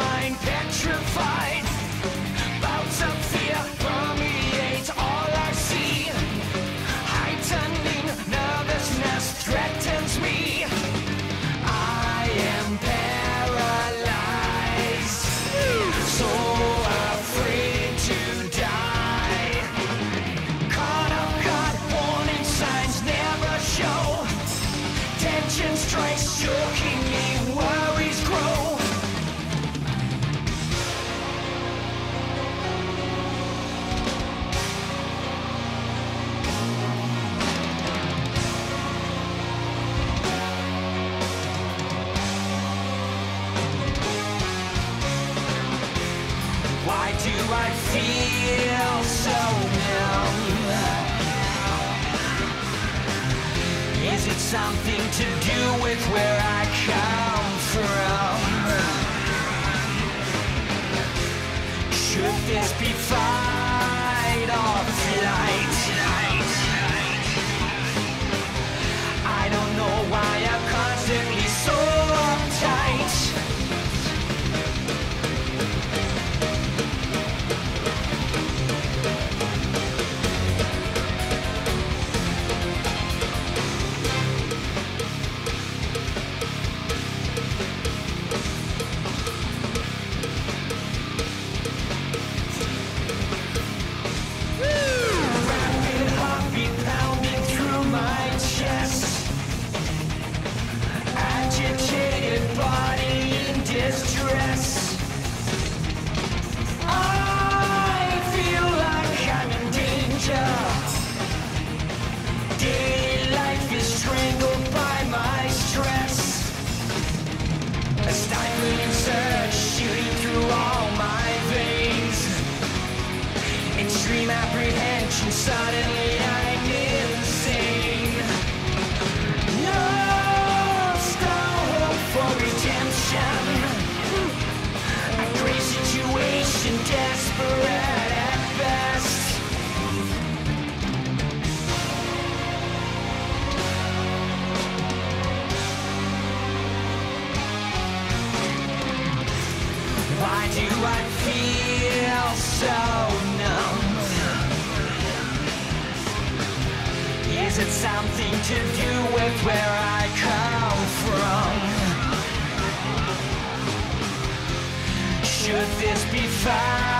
mein feel so numb? Is it something to do with where I come from? Should this be fun? and suddenly I'm insane. No for redemption. Situation, desperate. something to do with where I come from Should this be found?